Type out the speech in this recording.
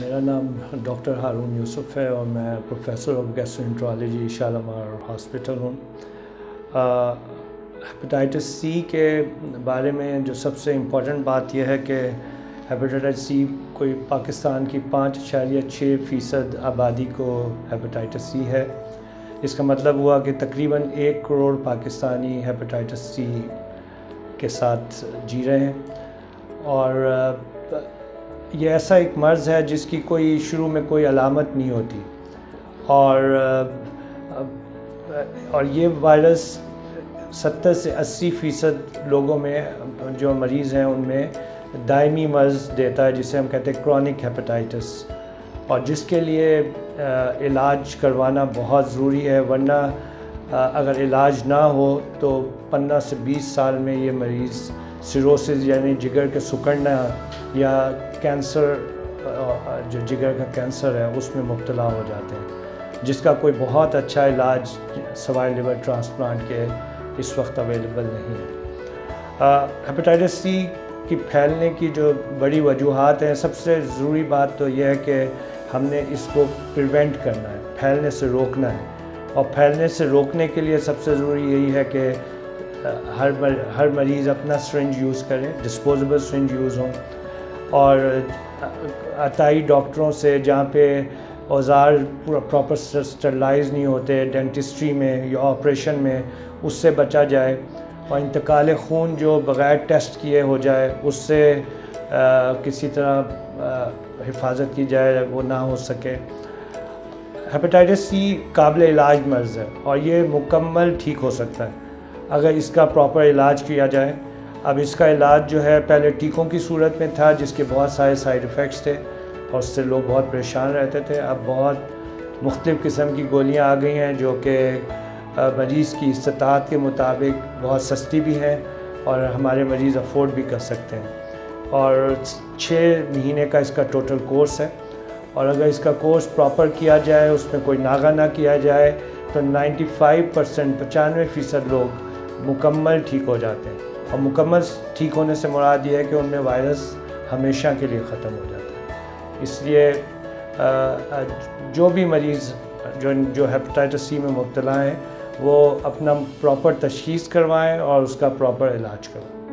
میرا نام ڈاکٹر ہارون یوسف ہے اور میں professor of gastro Shalimar hospital ہوں۔ ہیپیٹائٹس سی کے بارے میں جو سب سے امپورٹنٹ بات یہ ہے کہ ہیپیٹائٹس سی کوئی پاکستان کی پانچ اشاریہ چھ فیصد آبادی کو ہیپیٹائٹس سی ہے۔ اس کا مطلب ہوا کہ تقریباً ایک کروڑ پاکستانی ہیپیٹائٹس سی کے ساتھ جی رہے ہیں۔ اور یہ ایسا ایک مرض ہے جس کی کوئی شروع میں کوئی علامت نہیں ہوتی۔ اور اور یہ وائرس ستر سے اسی فیصد لوگوں میں، جو مریض ہیں، ان میں دائمی مرض دیتا ہے، جسے ہم کہتے ہیں کرونک ہیپیٹائٹس اور جس کے لیے، علاج کروانا بہت ضروری ہے، ورنہ، اگر علاج نہ ہو تو پندرہ سے بیس سال میں یہ مریض سیروسز یعنی جگر کے سکڑنا یا کینسر جو جگر کا کینسر ہے، اس میں مبتلا ہو جاتے ہیں۔ جس کا کوئی بہت اچھا علاج سوائے لیور ٹرانسپلانٹ کے اس وقت اویلیبل نہیں ہے۔ ہیپیٹائٹس سی کی پھیلنے کی جو بڑی وجوہات ہیں، سب سے ضروری بات تو یہ ہے کہ ہم نے اس کو پریونٹ کرنا ہے، پھیلنے سے روکنا ہے۔ اور پھیلنے سے روکنے کے لیے سب سے ضروری یہی ہے کہ ہر ہر مریض اپنا سرنج یوز کرے ڈسپوزیبل سرنج یوز ہوں۔ اور عطائی ڈاکٹروں سے جہاں پہ اوزار پورا پراپر سٹرلائز نہیں ہوتے ڈینٹسٹری میں یا آپریشن میں، اس سے بچا جائے۔ اور انتقال خون جو بغیر ٹیسٹ کیے ہو جائے، اس سے کسی طرح حفاظت کی جائے، وہ نہ ہو سکے۔ ہیپیٹائٹس سی قابل علاج مرض ہے اور یہ مکمل ٹھیک ہو سکتا ہے۔ اگر اس کا پراپر علاج کیا جائے۔ اب اس کا علاج جو ہے پہلے ٹیکوں کی صورت میں تھا، جس کے بہت سارے سائیڈ افیکٹس تھے اور اس سے لوگ بہت پریشان رہتے تھے۔ اب بہت مختلف قسم کی گولیاں آ گئی ہیں جو کہ مریض کی استطاعت کے مطابق بہت سستی بھی ہیں اور ہمارے مریض افورڈ بھی کر سکتے ہیں۔ اور چھ مہینے کا اس کا ٹوٹل کورس ہے۔ اور اگر اس کا کورس پراپر کیا جائے، اس میں کوئی ناغہ نہ کیا جائے، تو نائنٹی فائیو پرسینٹ پچانوے فیصد لوگ مکمل ٹھیک ہو جاتے ہیں۔ اور مکمل ٹھیک ہونے سے مراد یہ ہے کہ ان میں وائرس ہمیشہ کے لیے ختم ہو جاتا ہے۔ اس لیے جو بھی مریض جو جو ہیپیٹائٹس سی میں مبتلا ہیں، وہ اپنا پراپر تشخیص کروائیں اور اس کا پراپر علاج کروائیں۔